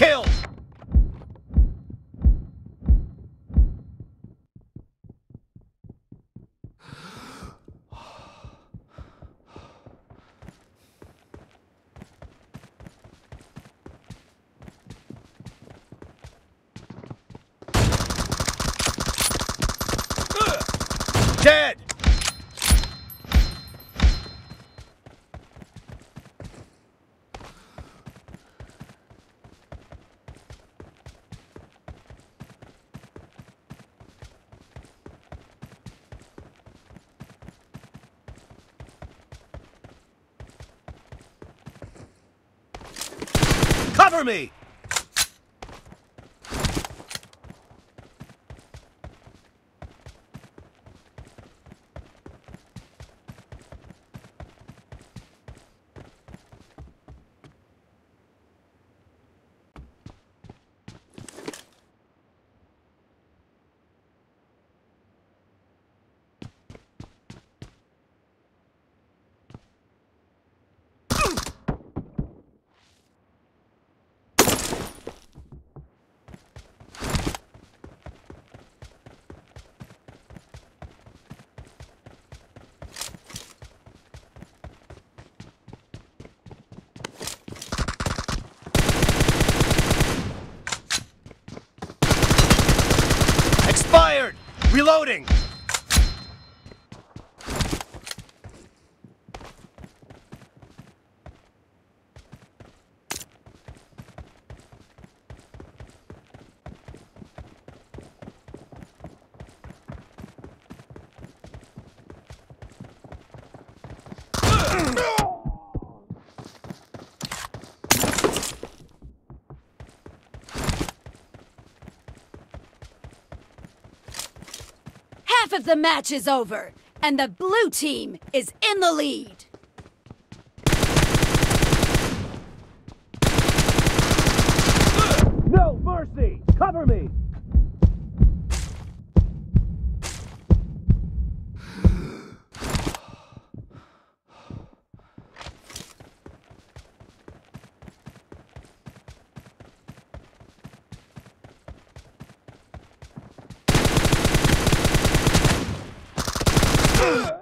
Kill! Cover me! Expired! Reloading! Half of the match is over, and the blue team is in the lead. No mercy! Cover me! Reloading!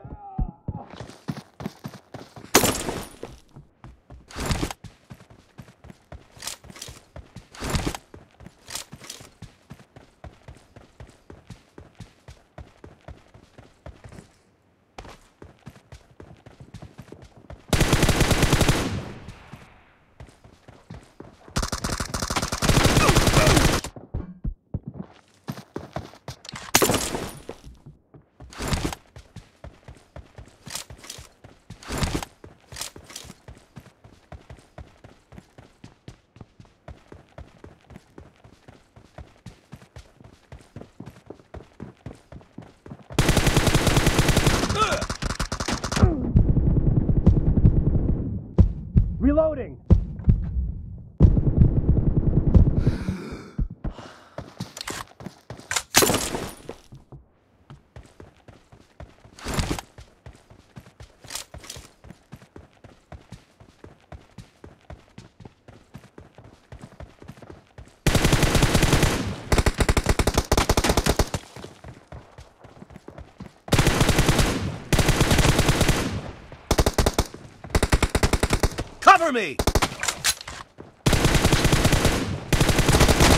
Cover me!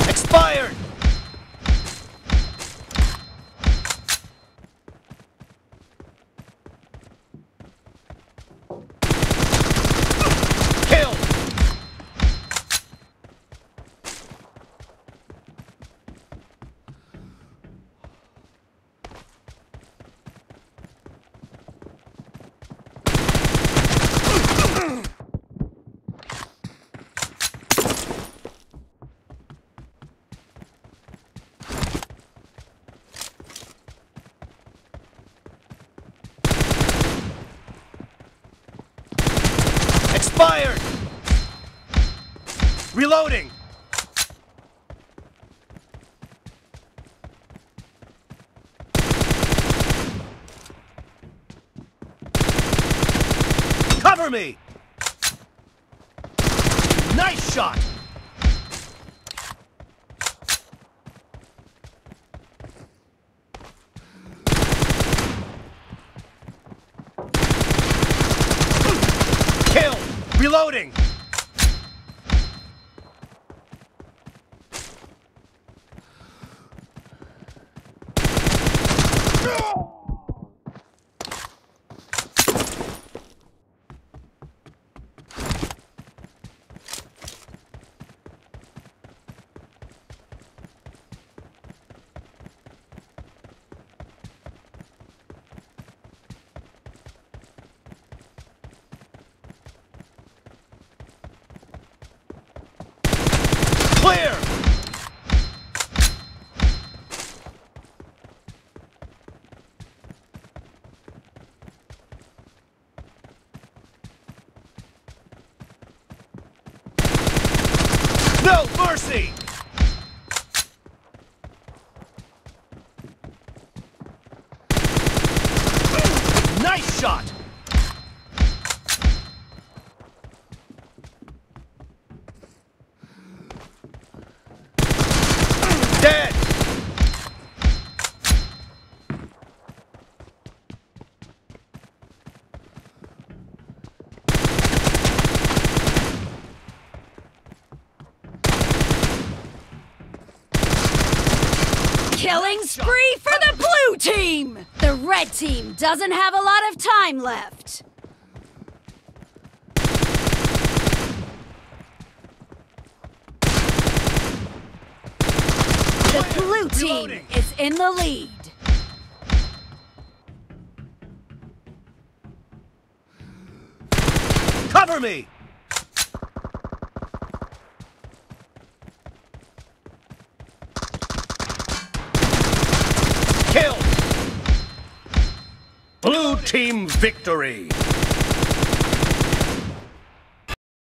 Expired! Kill! Reloading! Cover me! Nice shot! Reloading! Clear! No mercy! Nice shot! Dead! Killing spree for the blue team! The red team doesn't have a lot of time left. The blue team is in the lead. Cover me! Kill! Blue team victory!